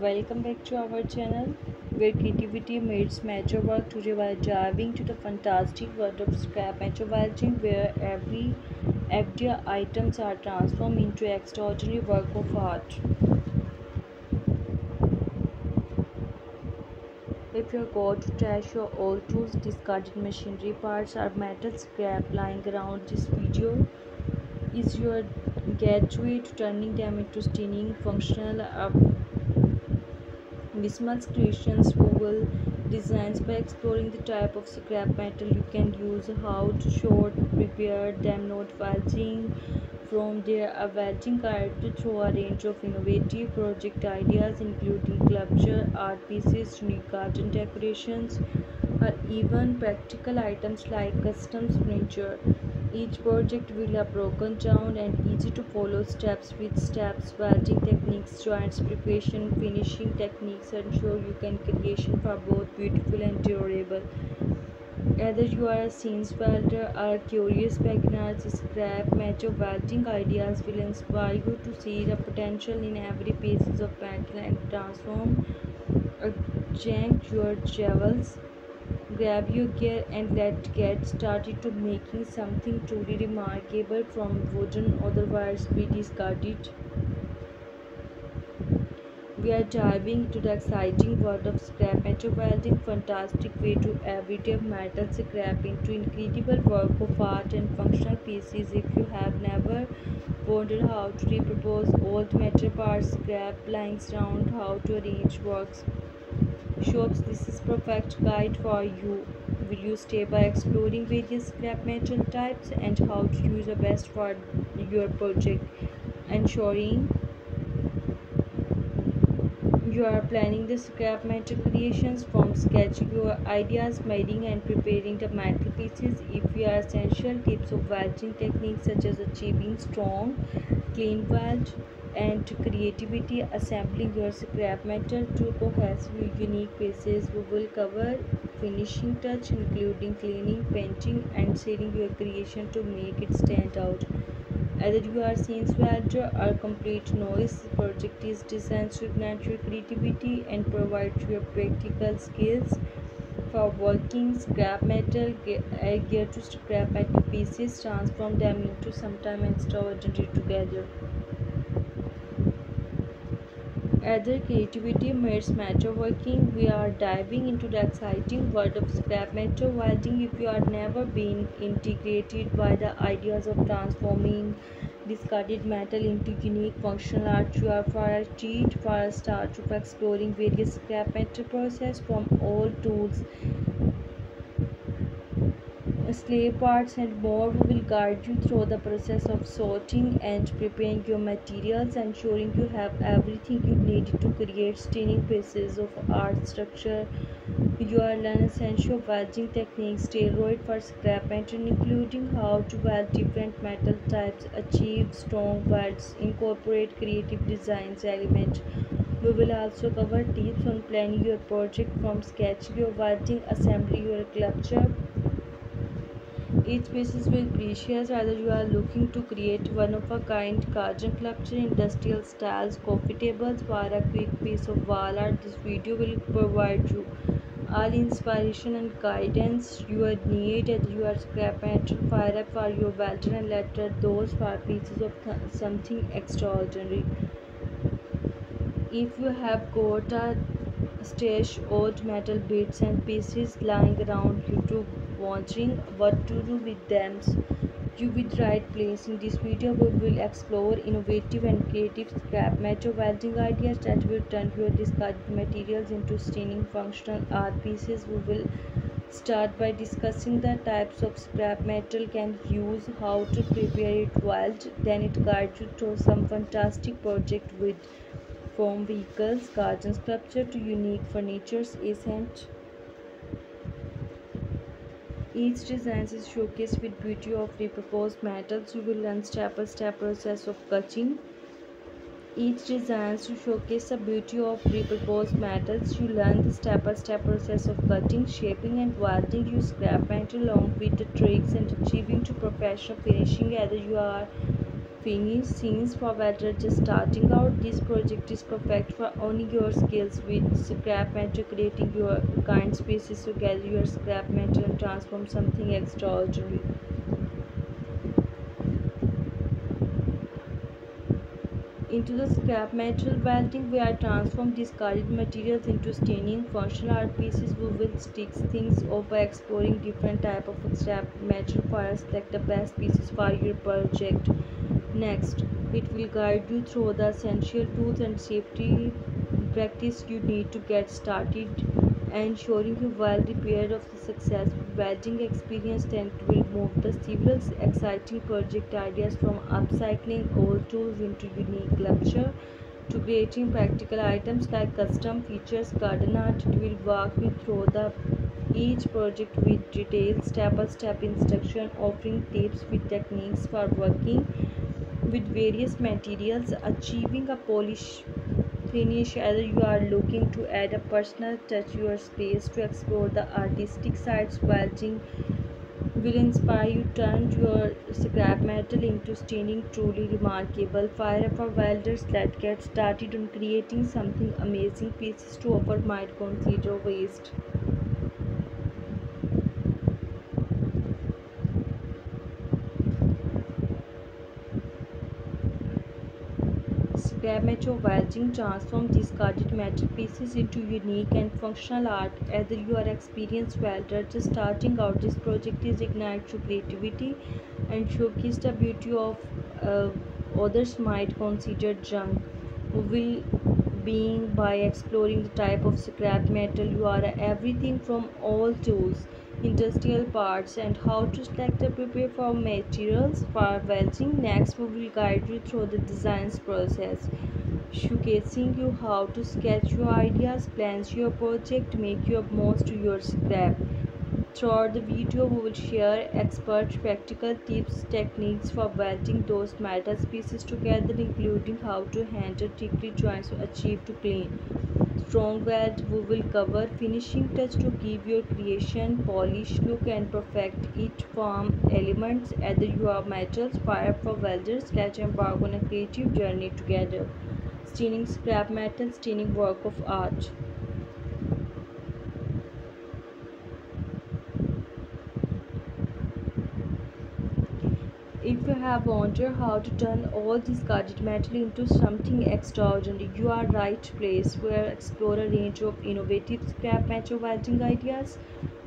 welcome back to our channel where creativity meets metal work. Today we are diving to the fantastic world of scrap welding where every everyday items are transformed into extraordinary work of art. If you go to trash your old tools discarded machinery parts or metal scrap lying around this video is your gateway to turning them into stunning functional Wismal's creations will designs by exploring the type of scrap metal you can use, how to sort, prepare them, not welding from their welding guide through a range of innovative project ideas including sculpture, art pieces, unique garden decorations, or even practical items like custom furniture. Each project will have broken down and easy to follow steps with steps, welding techniques, joints preparation, finishing techniques ensure you can creation for both beautiful and durable. Whether you are a scenes welder or curious beginners, scrap metal welding ideas will inspire you to see the potential in every piece of metal and transform a jank your travels grab your gear and let's get started to making something truly remarkable from wooden otherwise be discarded. We are diving into the exciting world of scrap metal welding fantastic way to everyday metal scrap into incredible work of art and functional pieces. If you have never wondered how to repurpose old metal parts scrap lying around how to arrange works shops this is perfect guide for you. Will you stay by exploring various scrap metal types and how to use the best for your project? Ensuring you are planning the scrap metal creations from sketching your ideas making and preparing the metal pieces if you are essential tips of welding techniques such as achieving strong clean weld and creativity assembling your scrap metal to cohesive unique pieces. We will cover finishing touch including cleaning painting and sealing your creation to make it stand out. Either you are scenes welder or complete noise project is designed to ignite your creativity and provide your practical skills for working scrap metal gear to scrap metal pieces transform them into sometime extraordinary together other creativity meets metalworking, we are diving into the exciting world of scrap metal welding. If you are never been integrated by the ideas of transforming discarded metal into unique functional art, you are for a treat for a start of exploring various scrap metal process from old tools slave parts and more we will guide you through the process of sorting and preparing your materials ensuring you have everything you need to create stunning pieces of art structure. You are learn essential welding techniques tailored for scrap metal including how to weld different metal types achieve strong welds incorporate creative designs element. We will also cover tips on planning your project from sketching your welding assembly your sculpture each piece is precious whether you are looking to create one of a kind. Garden sculpture industrial styles coffee tables or a quick piece of wall art. This video will provide you all inspiration and guidance. You need as you are scrap metal fire up for your welder and let those for pieces of something extraordinary. If you have got a stash old metal bits and pieces lying around you to wondering what to do with them. You with right place. In this video we will explore innovative and creative scrap metal welding ideas that will turn your discarded materials into stunning functional art pieces. We will start by discussing the types of scrap metal can use how to prepare it weld then it guides you to some fantastic project with foam vehicles garden sculpture to unique furnitures essential each design is showcased with beauty of repurposed metals. You will learn step-by-step process of cutting. Each design to showcase the beauty of repurposed metals. You learn the step-by-step process of cutting, shaping and welding. You scrap metal along with the tricks and achieving to professional finishing. Either you are finish scenes for welder just starting out this project is perfect for owning your skills with scrap metal creating your kind spaces to gather your scrap metal and transform something extraordinary Into the scrap metal welding, we are transform discarded materials into staining functional art pieces. We will stick things by exploring different type of scrap metal for select the best pieces for your project. Next, it will guide you through the essential tools and safety practice you need to get started ensuring you well prepared of the successful welding experience and will move the several exciting project ideas from upcycling old tools into unique lecture to creating practical items like custom features garden art it will walk you through the each project with detailed step-by-step instruction offering tips with techniques for working with various materials achieving a polish finish either you are looking to add a personal touch to your space to explore the artistic sides welding will inspire you turn your scrap metal into staining truly remarkable fire up for welders let's get started on creating something amazing pieces to offer might consider waste Metal welding transforms discarded metal pieces into unique and functional art. Either you are experienced welder just starting out, this project is ignite to creativity and showcase the beauty of uh, others might consider junk. Will being by exploring the type of scrap metal you are everything from all tools industrial parts and how to select and prepare for materials for welding next we will guide you through the designs process showcasing you how to sketch your ideas plans your project make your most to your scrap Throughout the video, we will share expert practical tips, techniques for welding those metal pieces together, including how to handle tricky joints to achieve to clean. Strong weld, we will cover finishing touch to give your creation polished look and perfect each form elements. Either you are metals, fire for welders, catch embark on a creative journey together. Staining scrap metal, staining work of art. If you have wondered how to turn all discarded metal into something extraordinary, you are right place where explore a range of innovative scrap metal welding ideas,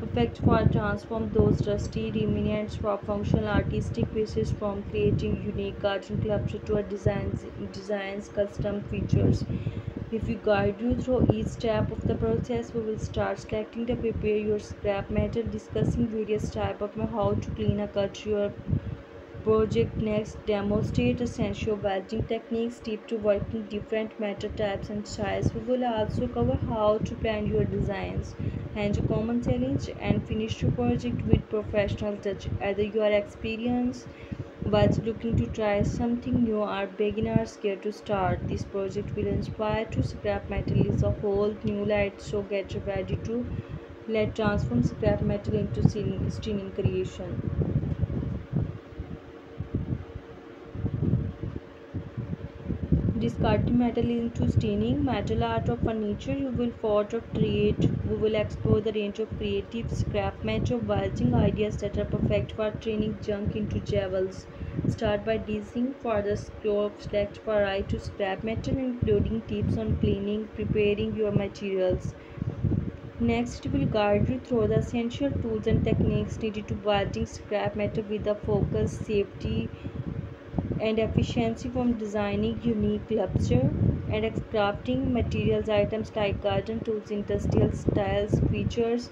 perfect for transform those rusty remnants for functional artistic pieces from creating unique garden clubs to a designs, designs custom features. If we guide you through each step of the process, we will start selecting to prepare your scrap metal, discussing various type of how to clean a cut your project next demonstrate essential welding techniques tip to working different metal types and styles. We will also cover how to plan your designs and common challenge and finish your project with professional touch. Either you are experienced but looking to try something new or beginners scared to start this project will inspire to scrap metal is a whole new light. So get ready to let transform scrap metal into stunning creation discarding metal into staining metal art of furniture. You will of create we will explore the range of creative scrap metal welding ideas that are perfect for turning junk into jewels. Start by dissing for the scope select variety to scrap metal including tips on cleaning preparing your materials. Next, it will guide you through the essential tools and techniques needed to welding scrap metal with a focus, safety, and efficiency from designing unique sculpture and crafting materials items like garden tools industrial styles features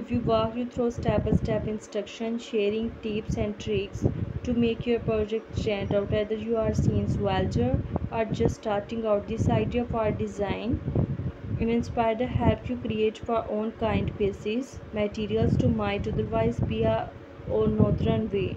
if you walk you through step-by-step -step instruction sharing tips and tricks to make your project stand out. Whether you are seeing welder or just starting out this idea for design and inspire to help you create for own kind pieces materials to might otherwise be a or northern way